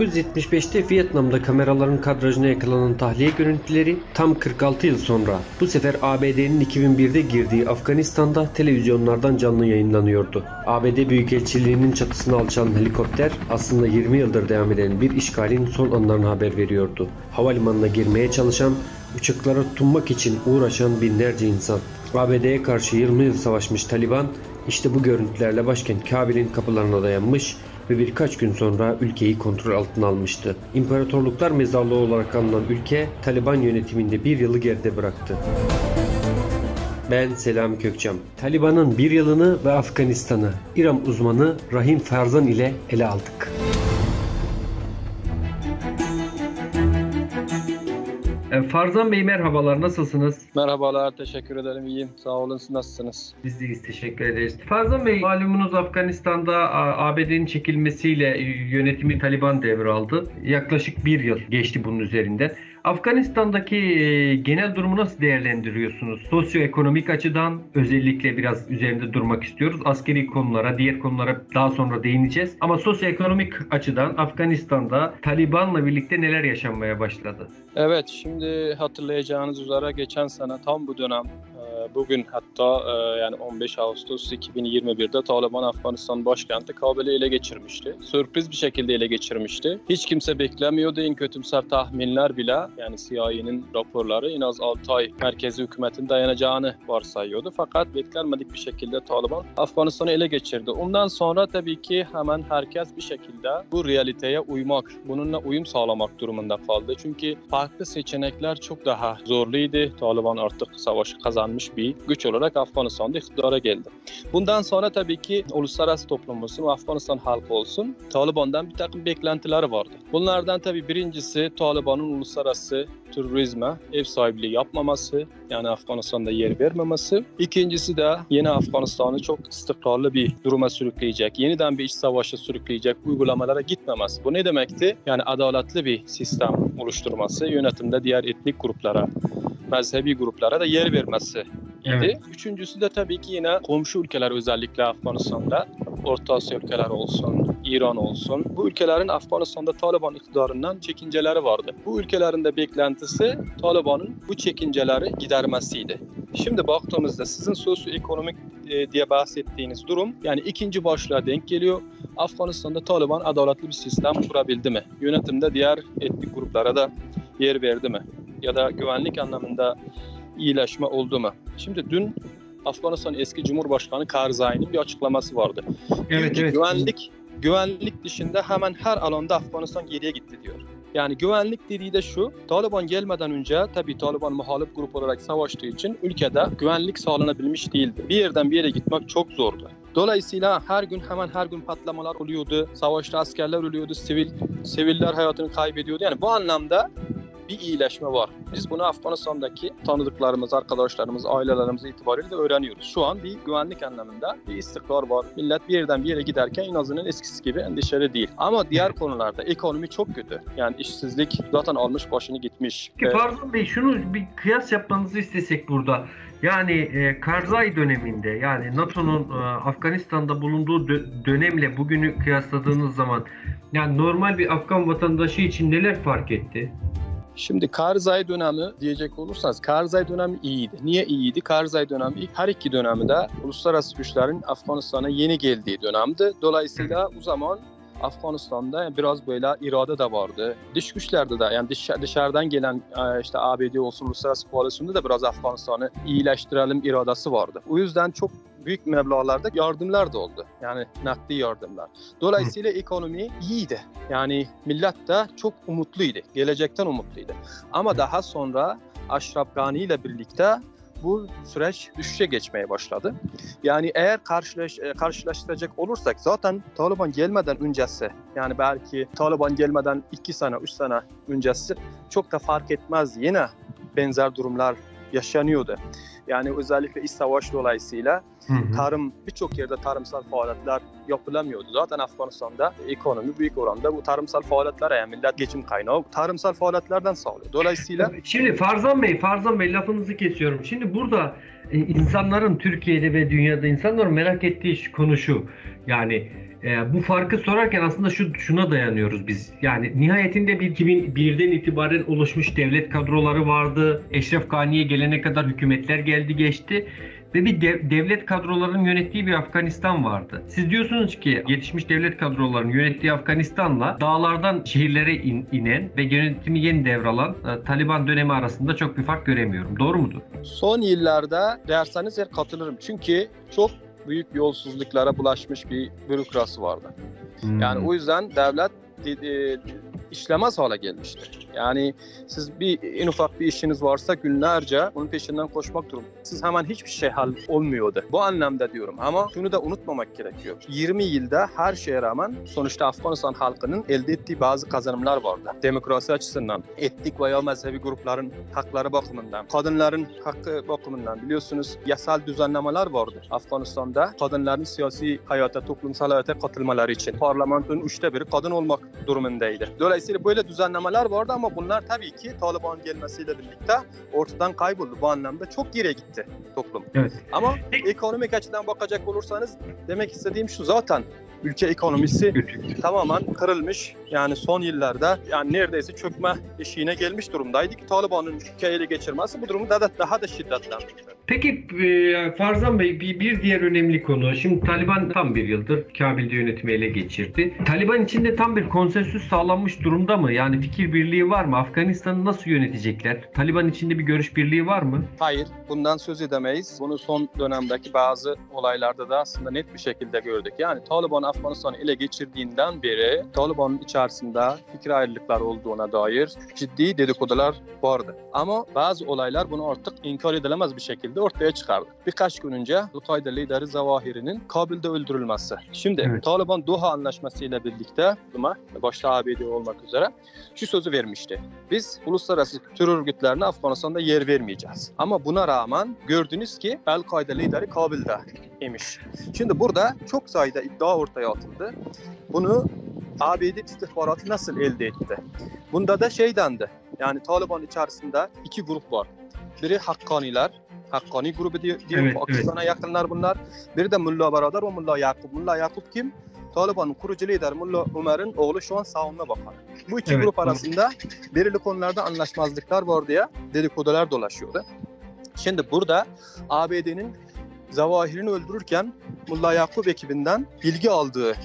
1975'te Vietnam'da kameraların kadrajına yakalanan tahliye görüntüleri tam 46 yıl sonra bu sefer ABD'nin 2001'de girdiği Afganistan'da televizyonlardan canlı yayınlanıyordu. ABD Büyükelçiliğinin çatısına alçalan helikopter aslında 20 yıldır devam eden bir işgalin son anlarını haber veriyordu. Havalimanına girmeye çalışan, uçaklara tutunmak için uğraşan binlerce insan. ABD'ye karşı 20 yıl savaşmış Taliban işte bu görüntülerle başkent Kabil'in kapılarına dayanmış ve birkaç gün sonra ülkeyi kontrol altına almıştı. İmparatorluklar mezarlığı olarak anılan ülke Taliban yönetiminde bir yılı geride bıraktı. Ben Selami Kökçam. Taliban'ın bir yılını ve Afganistan'ı İran uzmanı Rahim Farzan ile ele aldık. Farzan Bey merhabalar, nasılsınız? Merhabalar, teşekkür ederim. İyiyim. Sağ olun. Siz nasılsınız? Biz deyiz, teşekkür ederiz. Farzan Bey, malumunuz Afganistan'da ABD'nin çekilmesiyle yönetimi Taliban devraldı. Yaklaşık bir yıl geçti bunun üzerinden. Afganistan'daki genel durumu nasıl değerlendiriyorsunuz? Sosyoekonomik açıdan özellikle biraz üzerinde durmak istiyoruz. Askeri konulara, diğer konulara daha sonra değineceğiz. Ama sosyoekonomik açıdan Afganistan'da Taliban'la birlikte neler yaşanmaya başladı? Evet, şimdi hatırlayacağınız üzere geçen sene tam bu dönem bugün hatta e, yani 15 Ağustos 2021'de Taliban Afganistan başkenti Kabil'i ele geçirmişti. Sürpriz bir şekilde ele geçirmişti. Hiç kimse beklemiyordu. En kötümser tahminler bile yani CIA'nin raporları en az 6 ay merkezi hükümetin dayanacağını varsayıyordu. Fakat beklenmedik bir şekilde Taliban Afganistan'ı ele geçirdi. Ondan sonra tabii ki hemen herkes bir şekilde bu realiteye uymak, bununla uyum sağlamak durumunda kaldı. Çünkü farklı seçenekler çok daha zorluydu. Taliban artık savaşı kazanmış bir güç olarak Afganistan'da iktidara geldi. Bundan sonra tabii ki uluslararası toplum olsun, Afganistan halkı olsun Taliban'dan bir takım beklentileri vardı. Bunlardan tabii birincisi Taliban'ın uluslararası terörizme ev sahipliği yapmaması, yani Afganistan'da yer vermemesi. İkincisi de yeni Afganistan'ı çok istikrarlı bir duruma sürükleyecek, yeniden bir iç savaşa sürükleyecek uygulamalara gitmemesi. Bu ne demekti? Yani adaletli bir sistem oluşturması, yönetimde diğer etnik gruplara, mezhebi gruplara da yer vermesi Evet. Üçüncüsü de tabii ki yine komşu ülkeler özellikle Afganistan'da Orta Asya ülkeler olsun, İran olsun. Bu ülkelerin Afganistan'da Taliban iktidarından çekinceleri vardı. Bu ülkelerin de beklentisi Taliban'ın bu çekinceleri gidermesiydi. Şimdi baktığımızda sizin sosyoekonomik e, diye bahsettiğiniz durum yani ikinci başlığa denk geliyor. Afganistan'da Taliban adaletli bir sistem kurabildi mi? Yönetimde diğer etnik gruplara da yer verdi mi? Ya da güvenlik anlamında iyileşme oldu mu? Şimdi dün Afganistan eski Cumhurbaşkanı Karzai'nin bir açıklaması vardı. Evet, evet. Güvenlik güvenlik dışında hemen her alanda Afganistan geriye gitti diyor. Yani güvenlik dediği de şu, Taliban gelmeden önce tabii Taliban muhalif grup olarak savaştığı için ülkede güvenlik sağlanabilmiş değildi. Bir yerden bir yere gitmek çok zordu. Dolayısıyla her gün hemen her gün patlamalar oluyordu. Savaşta askerler ölüyordu, sivil siviller hayatını kaybediyordu. Yani bu anlamda bir iyileşme var. Biz bunu Afganistan'daki tanıdıklarımız, arkadaşlarımız, ailelerimiz itibariyle de öğreniyoruz. Şu an bir güvenlik anlamında bir istikrar var. Millet bir yerden bir yere giderken en azından eskisi gibi endişeli değil. Ama diğer konularda ekonomi çok kötü. Yani işsizlik zaten almış başını gitmiş. Peki Farzan Bey şunu bir kıyas yapmanızı istesek burada. Yani e, Karzai döneminde yani NATO'nun e, Afganistan'da bulunduğu dö- dönemle bugünü kıyasladığınız zaman yani normal bir Afgan vatandaşı için neler fark etti? Şimdi Karzai dönemi diyecek olursanız Karzai dönemi iyiydi. Niye iyiydi? Karzai dönemi ilk her iki dönemi de uluslararası güçlerin Afganistan'a yeni geldiği dönemdi. Dolayısıyla o zaman Afganistan'da biraz böyle irade de vardı. Dış güçlerde de yani dış, dışarıdan gelen e, işte ABD olsun uluslararası koalisyonda da biraz Afganistan'ı iyileştirelim iradesi vardı. O yüzden çok büyük meblağlarda yardımlar da oldu. Yani nakdi yardımlar. Dolayısıyla ekonomi iyiydi. Yani millet de çok umutluydu. Gelecekten umutluydu. Ama daha sonra Aşraf Gani ile birlikte bu süreç düşüşe geçmeye başladı. Yani eğer karşılaş, e, karşılaştıracak olursak zaten Taliban gelmeden öncesi yani belki Taliban gelmeden 2 sene 3 sene öncesi çok da fark etmez yine benzer durumlar yaşanıyordu. Yani özellikle iç savaş dolayısıyla Hı hı. tarım birçok yerde tarımsal faaliyetler yapılamıyordu. Zaten Afganistan'da ekonomi büyük oranda bu tarımsal faaliyetlere yani millet geçim kaynağı tarımsal faaliyetlerden sağlıyor. Dolayısıyla Şimdi Farzan Bey, Farzan Bey lafınızı kesiyorum. Şimdi burada e, insanların Türkiye'de ve dünyada insanların merak ettiği konu şu. Yani e, bu farkı sorarken aslında şu şuna dayanıyoruz biz. Yani nihayetinde bir 2001'den itibaren oluşmuş devlet kadroları vardı. Eşref Gani'ye gelene kadar hükümetler geldi geçti. Ve bir dev- devlet kadrolarının yönettiği bir Afganistan vardı. Siz diyorsunuz ki gelişmiş devlet kadrolarının yönettiği Afganistan'la dağlardan şehirlere in- inen ve yönetimi yeni devralan e, Taliban dönemi arasında çok bir fark göremiyorum. Doğru mudur? son yıllarda derseniz eğer katılırım. Çünkü çok büyük yolsuzluklara bulaşmış bir bürokrasi vardı. Yani o yüzden devlet de- de- işlemez hale gelmişti. Yani siz bir en ufak bir işiniz varsa günlerce onun peşinden koşmak durumunda. Siz hemen hiçbir şey hal olmuyordu. Bu anlamda diyorum ama şunu da unutmamak gerekiyor. 20 yılda her şeye rağmen sonuçta Afganistan halkının elde ettiği bazı kazanımlar vardı. Demokrasi açısından, etnik veya mezhebi grupların hakları bakımından, kadınların hakkı bakımından biliyorsunuz yasal düzenlemeler vardı Afganistan'da. Kadınların siyasi hayata, toplumsal hayata katılmaları için parlamentonun üçte biri kadın olmak durumundaydı. Dolayısıyla böyle düzenlemeler vardı ama bunlar tabii ki Taliban gelmesiyle birlikte ortadan kayboldu. Bu anlamda çok geriye gitti toplum. Evet. Ama ekonomik açıdan bakacak olursanız demek istediğim şu zaten ülke ekonomisi tamamen kırılmış. Yani son yıllarda yani neredeyse çökme eşiğine gelmiş durumdaydı ki Taliban'ın ülkeyi ele geçirmesi bu durumu daha da, daha da şiddetlendirdi. Peki e, Farzan Bey bir, bir diğer önemli konu. Şimdi Taliban tam bir yıldır Kabil'de yönetimi ele geçirdi. Taliban içinde tam bir konsensüs sağlanmış durumda mı? Yani fikir birliği var mı? Afganistan'ı nasıl yönetecekler? Taliban içinde bir görüş birliği var mı? Hayır, bundan söz edemeyiz. Bunu son dönemdeki bazı olaylarda da aslında net bir şekilde gördük. Yani Taliban Afganistan'ı ele geçirdiğinden beri Taliban'ın içerisinde fikir ayrılıkları olduğuna dair ciddi dedikodular vardı. Ama bazı olaylar bunu artık inkar edilemez bir şekilde ortaya çıkardı. Birkaç gün önce Al-Kaide lideri Zawahiri'nin Kabil'de öldürülmesi. Şimdi Evet. Taliban Doha Anlaşması ile birlikte başta ABD olmak üzere şu sözü vermişti. Biz uluslararası terör örgütlerine Afganistan'da yer vermeyeceğiz. Ama buna rağmen gördünüz ki El-Kaide lideri Kabil'de imiş. Şimdi burada çok sayıda iddia ortaya atıldı. Bunu ABD istihbaratı nasıl elde etti? Bunda da şey dendi. Yani Taliban içerisinde iki grup var. Biri Hakkaniler, Hakkani grubu diyor, diyor Evet, Pakistan'a yakınlar bunlar. Biri de Mulla Baradar ve Mulla Yakup. Mulla Yakup kim? Taliban'ın kurucu lideri Mulla Umar'ın oğlu şu an savunma bakanı. Bu iki Evet, grup arasında belirli konularda anlaşmazlıklar var diye dedikodular dolaşıyordu. Şimdi burada ABD'nin Zavahir'ini öldürürken Mulla Yakup ekibinden bilgi aldığı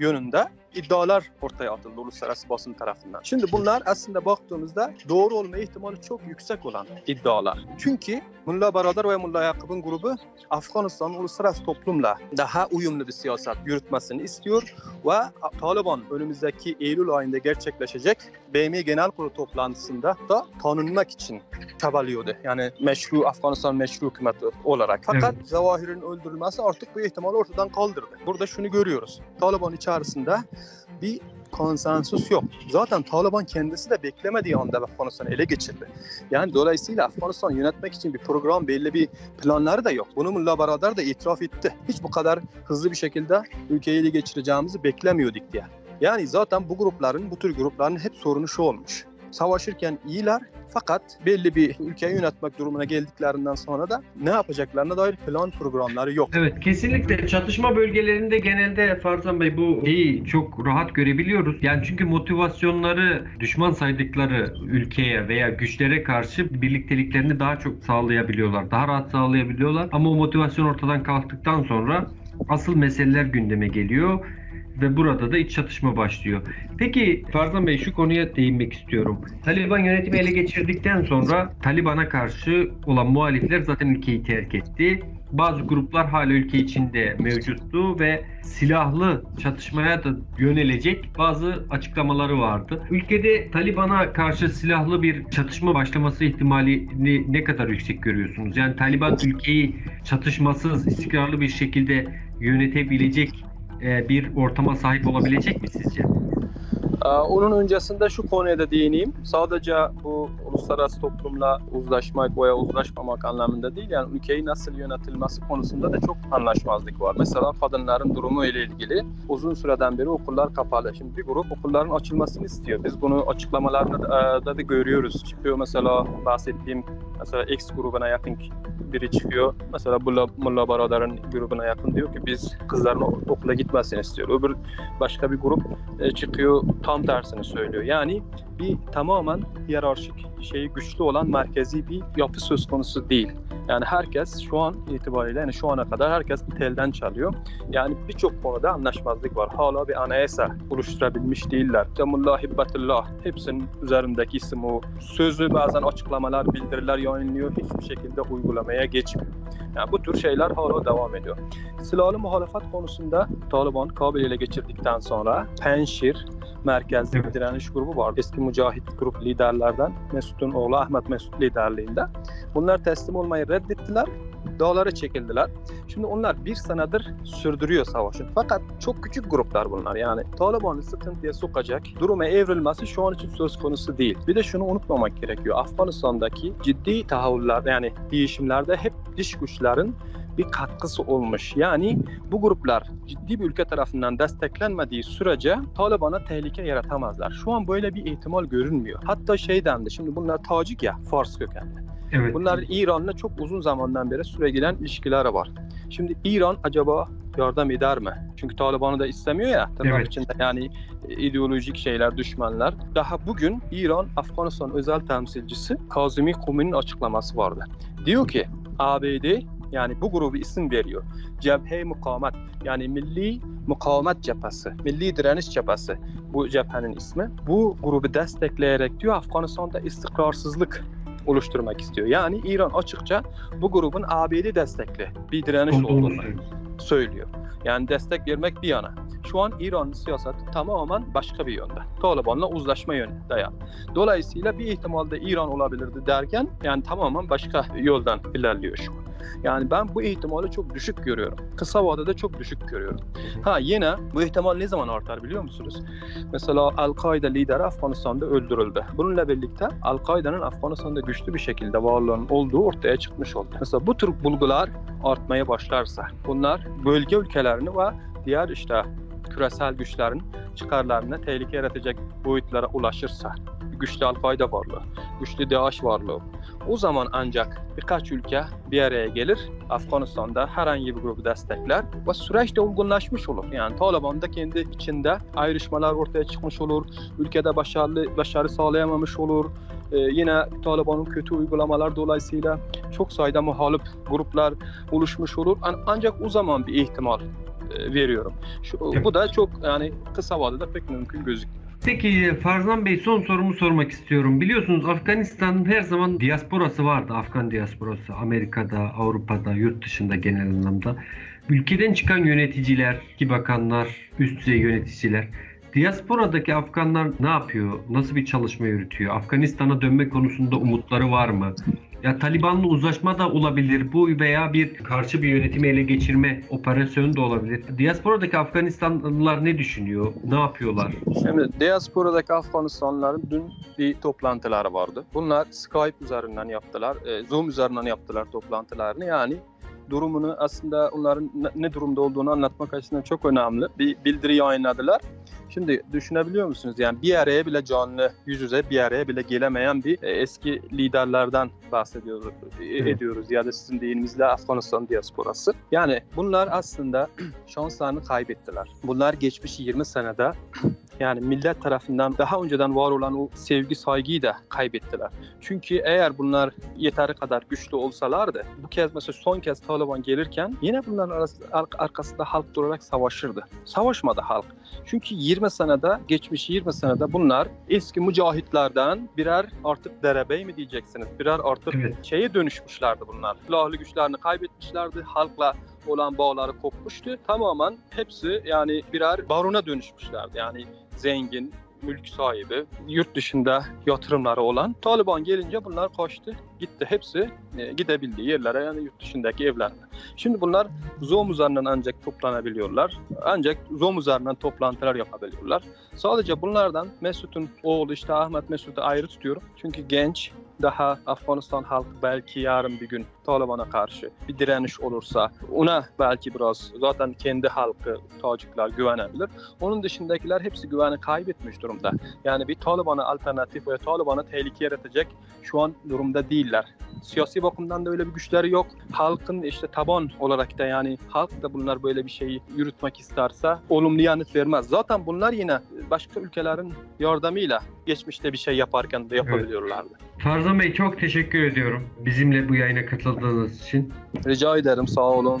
yönünde iddialar ortaya atıldı uluslararası basın tarafından. Şimdi bunlar aslında baktığımızda doğru olma ihtimali çok yüksek olan iddialar. Çünkü Mulla Baradar ve Mulla Yakup'un grubu Afganistan'ın uluslararası toplumla daha uyumlu bir siyaset yürütmesini istiyor ve Taliban önümüzdeki Eylül ayında gerçekleşecek BM Genel Kurulu toplantısında da tanınmak için çabalıyordu. Yani meşru Afganistan meşru hükümeti olarak. Fakat Zawahir'in öldürülmesi artık bu ihtimali ortadan kaldırdı. Burada şunu görüyoruz. Taliban içerisinde bir konsensus yok. Zaten Taliban kendisi de beklemediği anda Afganistan'ı ele geçirdi. Yani dolayısıyla Afganistan'ı yönetmek için bir program, belli bir planları da yok. Bunu Mullah Baradar da itiraf etti. Hiç bu kadar hızlı bir şekilde ülkeyi ele geçireceğimizi beklemiyorduk diye. Yani zaten bu grupların, bu tür grupların hep sorunu şu olmuş. Savaşırken iyiler fakat belli bir ülkeyi yönetmek durumuna geldiklerinden sonra da ne yapacaklarına dair plan programları yok. Evet kesinlikle çatışma bölgelerinde genelde Farzan Bey bu şeyi çok rahat görebiliyoruz. Yani çünkü motivasyonları düşman saydıkları ülkeye veya güçlere karşı birlikteliklerini daha çok sağlayabiliyorlar. Daha rahat sağlayabiliyorlar. Ama o motivasyon ortadan kalktıktan sonra asıl meseleler gündeme geliyor ve burada da iç çatışma başlıyor. Peki Farzan Bey şu konuya değinmek istiyorum. Taliban yönetimi ele geçirdikten sonra Taliban'a karşı olan muhalifler zaten ülkeyi terk etti. Bazı gruplar hala ülke içinde mevcuttu ve silahlı çatışmaya da yönelecek bazı açıklamaları vardı. Ülkede Taliban'a karşı silahlı bir çatışma başlaması ihtimalini ne kadar yüksek görüyorsunuz? Yani Taliban ülkeyi çatışmasız, istikrarlı bir şekilde yönetebilecek e, bir ortama sahip olabilecek mi sizce? Onun öncesinde şu konuya da değineyim. Sadece bu uluslararası toplumla uzlaşmak veya uzlaşmamak anlamında değil. Yani ülkeyi nasıl yönetilmesi konusunda da çok anlaşmazlık var. Mesela kadınların durumu ile ilgili uzun süreden beri okullar kapalı. Şimdi bir grup okulların açılmasını istiyor. Biz bunu açıklamalarda da, da, da görüyoruz. Çıkıyor mesela bahsettiğim mesela X grubuna yakın biri çıkıyor. Mesela Mulla, Mulla Baradar'ın grubuna yakın diyor ki biz kızların okula gitmesini istiyor. Öbür başka bir grup e, çıkıyor tam tersini söylüyor. Yani bir tamamen hiyerarşik şeyi güçlü olan merkezi bir yapı söz konusu değil. Yani herkes şu an itibariyle yani şu ana kadar herkes bir telden çalıyor. Yani birçok konuda anlaşmazlık var. Hala bir anayasa oluşturabilmiş değiller. Temullah Hibbatullah hepsinin üzerindeki isim o. Sözlü bazen açıklamalar, bildiriler yayınlıyor. Hiçbir şekilde uygulamaya geçmiyor. Yani bu tür şeyler hala devam ediyor. Silahlı muhalefet konusunda Taliban Kabil ele geçirdikten sonra Penşir merkezli bir direniş grubu vardı. Eski mücahit grup liderlerden Mesut'un oğlu Ahmet Mesut liderliğinde. Bunlar teslim olmayı reddettiler dağlara çekildiler. Şimdi onlar bir senedir sürdürüyor savaşı. Fakat çok küçük gruplar bunlar. Yani Taliban'ı sıkıntıya sokacak duruma evrilmesi şu an için söz konusu değil. Bir de şunu unutmamak gerekiyor. Afganistan'daki ciddi tahavvüller yani değişimlerde hep dış güçlerin bir katkısı olmuş. Yani bu gruplar ciddi bir ülke tarafından desteklenmediği sürece Taliban'a tehlike yaratamazlar. Şu an böyle bir ihtimal görünmüyor. Hatta şey dendi, şimdi bunlar Tacik ya, Fars kökenli. Evet. Bunlar İran'la çok uzun zamandan beri süregelen ilişkileri var. Şimdi İran acaba yardım eder mi? Çünkü Taliban'ı da istemiyor ya evet. içinde yani ideolojik şeyler, düşmanlar. Daha bugün İran Afganistan özel temsilcisi Kazimi Kumi'nin açıklaması vardı. Diyor ki ABD yani bu grubu isim veriyor. Cebhe Mukamet yani Milli Mukavemet Cephesi, Milli Direniş Cephesi bu cephenin ismi. Bu grubu destekleyerek diyor Afganistan'da istikrarsızlık oluşturmak istiyor. Yani İran açıkça bu grubun ABD destekli bir direniş olduğunu söylüyor. Yani destek vermek bir yana. Şu an İran siyaseti tamamen başka bir yönde. Taliban'la uzlaşma yönü dayan. Dolayısıyla bir ihtimalde İran olabilirdi derken yani tamamen başka yoldan ilerliyor şu an. Yani ben bu ihtimali çok düşük görüyorum. Kısa vadede çok düşük görüyorum. Ha yine bu ihtimal ne zaman artar biliyor musunuz? Mesela Al-Kaide lideri Afganistan'da öldürüldü. Bununla birlikte Al-Kaide'nin Afganistan'da güçlü bir şekilde varlığının olduğu ortaya çıkmış oldu. Mesela bu tür bulgular artmaya başlarsa bunlar bölge ülkelerini ve diğer işte küresel güçlerin çıkarlarına tehlike yaratacak boyutlara ulaşırsa güçlü Al-Kaide varlığı, güçlü DAEŞ varlığı. O zaman ancak birkaç ülke bir araya gelir. Afganistan'da herhangi bir grubu destekler ve süreç de olgunlaşmış olur. Yani Taliban da kendi içinde ayrışmalar ortaya çıkmış olur. Ülkede başarılı başarı sağlayamamış olur. Ee, yine Taliban'ın kötü uygulamalar dolayısıyla çok sayıda muhalif gruplar oluşmuş olur. Ancak o zaman bir ihtimal e, veriyorum. Şu, bu da çok yani kısa vadede pek mümkün gözükmüyor. Peki Farzan Bey son sorumu sormak istiyorum. Biliyorsunuz Afganistan'ın her zaman diasporası vardı. Afgan diasporası Amerika'da, Avrupa'da, yurt dışında genel anlamda. Ülkeden çıkan yöneticiler, ki bakanlar, üst düzey yöneticiler Diasporadaki Afganlar ne yapıyor? Nasıl bir çalışma yürütüyor? Afganistan'a dönme konusunda umutları var mı? Ya Taliban'la uzlaşma da olabilir. Bu veya bir karşı bir yönetimi ele geçirme operasyonu da olabilir. Diasporadaki Afganistanlılar ne düşünüyor? Ne yapıyorlar? Şimdi diasporadaki Afganistanlıların dün bir toplantıları vardı. Bunlar Skype üzerinden yaptılar. E, Zoom üzerinden yaptılar toplantılarını. Yani durumunu aslında onların ne durumda olduğunu anlatmak açısından çok önemli. Bir bildiri yayınladılar. Şimdi düşünebiliyor musunuz? Yani bir araya bile canlı yüz yüze bir araya bile gelemeyen bir e, eski liderlerden bahsediyoruz e, ediyoruz ya da sizin deyiminizle Afganistan diasporası. Yani bunlar aslında şanslarını kaybettiler. Bunlar geçmiş 20 senede yani millet tarafından daha önceden var olan o sevgi saygıyı da kaybettiler. Çünkü eğer bunlar yeteri kadar güçlü olsalardı bu kez mesela son kez Taliban gelirken yine bunların arkasında halk durarak savaşırdı. Savaşmadı halk. Çünkü 20 senede, geçmiş 20 senede bunlar eski mücahitlerden birer artık derebey mi diyeceksiniz? Birer artık evet. şeye dönüşmüşlerdi bunlar. Silahlı güçlerini kaybetmişlerdi. Halkla olan bağları kopmuştu. Tamamen hepsi yani birer barona dönüşmüşlerdi. Yani zengin, mülk sahibi, yurt dışında yatırımları olan. Taliban gelince bunlar kaçtı, gitti. Hepsi e, gidebildiği yerlere yani yurt dışındaki evlerine. Şimdi bunlar Zoom üzerinden ancak toplanabiliyorlar. Ancak Zoom üzerinden toplantılar yapabiliyorlar. Sadece bunlardan Mesut'un oğlu işte Ahmet Mesut'u ayrı tutuyorum. Çünkü genç, daha Afganistan halkı belki yarın bir gün Taliban'a karşı bir direniş olursa ona belki biraz zaten kendi halkı Tacikler güvenebilir. Onun dışındakiler hepsi güveni kaybetmiş durumda. Yani bir Taliban'a alternatif ve Taliban'a tehlike yaratacak şu an durumda değiller. Siyasi bakımdan da öyle bir güçleri yok. Halkın işte taban olarak da yani halk da bunlar böyle bir şeyi yürütmek isterse olumlu yanıt vermez. Zaten bunlar yine başka ülkelerin yardımıyla geçmişte bir şey yaparken de yapabiliyorlardı. Tarzan Bey çok teşekkür ediyorum bizimle bu yayına katıldığınız için. Rica ederim sağ olun.